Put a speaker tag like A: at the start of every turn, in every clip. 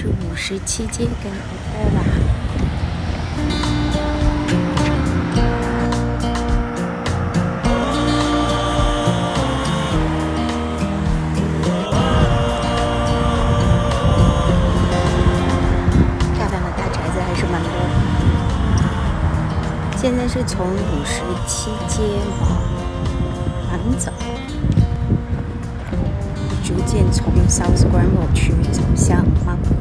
A: 是五十七街跟 Opera。漂亮的大宅子还是蛮多的。现在是从五十七街往南走，逐渐从 South Granville 区走向 m a r l 区，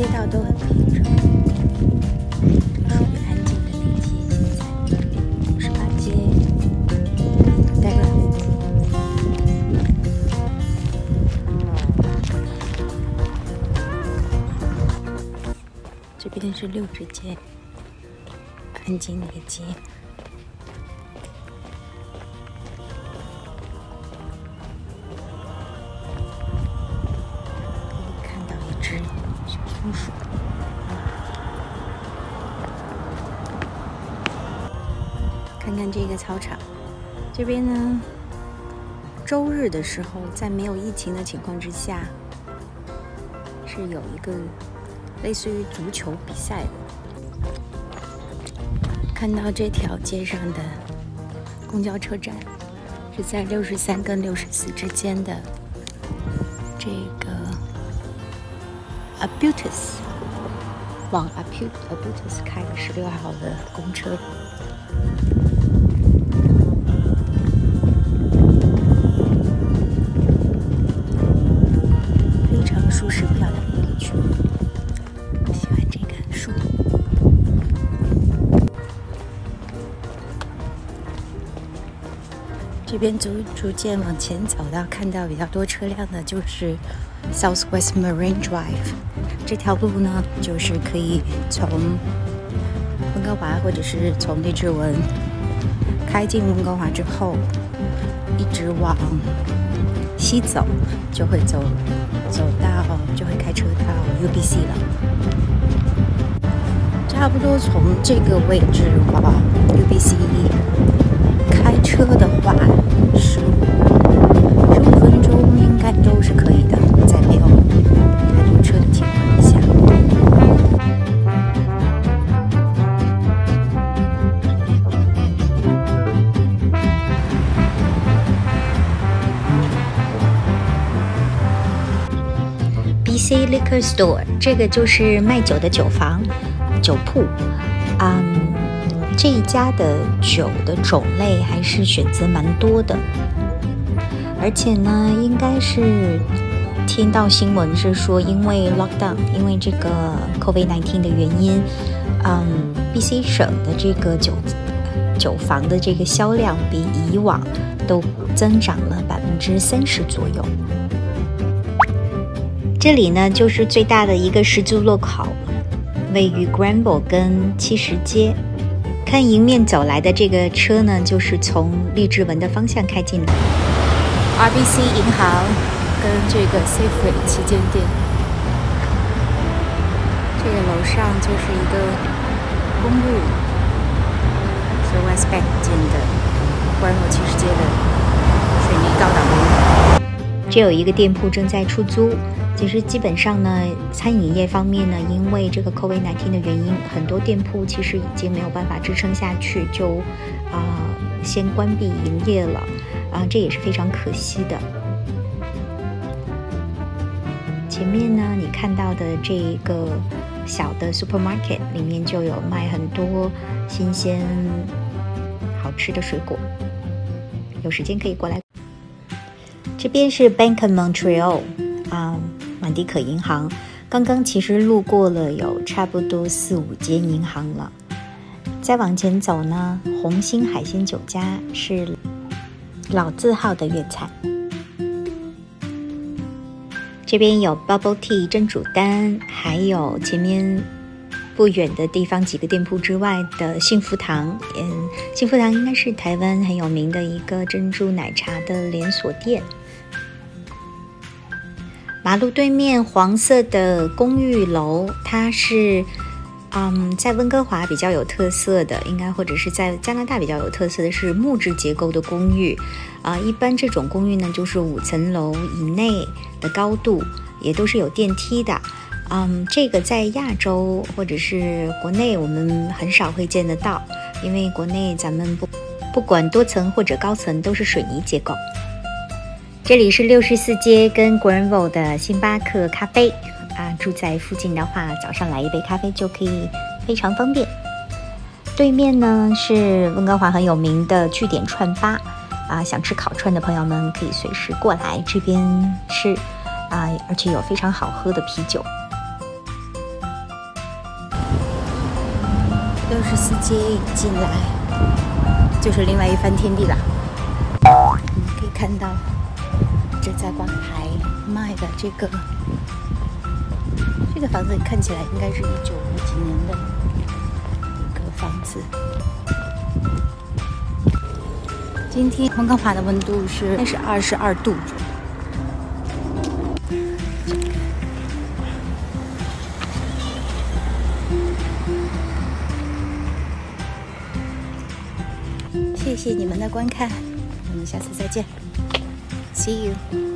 A: 街道都很平整，属于安静的那街。现在五十八街 d a g 这边是六直街，安静的一个街。松鼠。看看这个操场，这边呢，周日的时候，在没有疫情的情况之下，是有一个类似于足球比赛的。看到这条街上的公交车站是在六十三跟六十四之间的这个 Abutus 往 Abu Abutus 开的十六号的公车。边逐逐渐往前走到看到比较多车辆的，就是 Southwest Marine Drive 这条路呢，就是可以从温哥华或者是从荔枝文开进温哥华之后，一直往西走，就会走走到就会开车到 UBC 了。差不多从这个位置往 UBC 开车的话，十五十五分钟应该都是可以的，在没有太多车的情况下。BC Liquor Store，这个就是卖酒的酒房、酒铺。嗯，这一家的酒的种类还是选择蛮多的，而且呢，应该是听到新闻是说，因为 lockdown，因为这个 COVID-19 的原因，嗯，BC 省的这个酒酒房的这个销量比以往都增长了百分之三十左右。这里呢，就是最大的一个十字路口，位于 Granville 跟七十街。看迎面走来的这个车呢，就是从荔枝文的方向开进来。RBC 银行跟这个 Safeway 旗舰店，这个楼上就是一个公寓，是 West Bank 建的 Granville 七十街的水泥高档公寓。这有一个店铺正在出租。其实基本上呢，餐饮业方面呢，因为这个 COVID-19 的原因，很多店铺其实已经没有办法支撑下去，就啊、先关闭营业了啊、这也是非常可惜的。前面呢，你看到的这一个小的 supermarket 里面就有卖很多新鲜好吃的水果，有时间可以过来。这边是 Bank of Montreal 啊、满迪可银行。刚刚其实路过了有差不多四五间银行了。再往前走呢，红星海鲜酒家是老字号的粤菜。这边有 Bubble Tea 珍煮丹，还有前面不远的地方几个店铺之外的幸福堂。嗯，幸福堂应该是台湾很有名的一个珍珠奶茶的连锁店。马路对面黄色的公寓楼，它是，嗯，在温哥华比较有特色的，应该或者是在加拿大比较有特色的是木质结构的公寓，啊、一般这种公寓呢就是五层楼以内的高度，也都是有电梯的。嗯，这个在亚洲或者是国内我们很少会见得到，因为国内咱们不不管多层或者高层都是水泥结构。这里是六十四街跟 Granville 的星巴克咖啡啊，住在附近的话，早上来一杯咖啡就可以非常方便。对面呢是温哥华很有名的据点串吧啊，想吃烤串的朋友们可以随时过来这边吃啊，而且有非常好喝的啤酒。六十四街一进来就是另外一番天地了，可以看到这在挂牌卖的这个这个房子看起来应该是一九五几年的一个房子。今天温哥华的温度是应该是二十二度。谢谢你们的观看，我们下次再见，See you。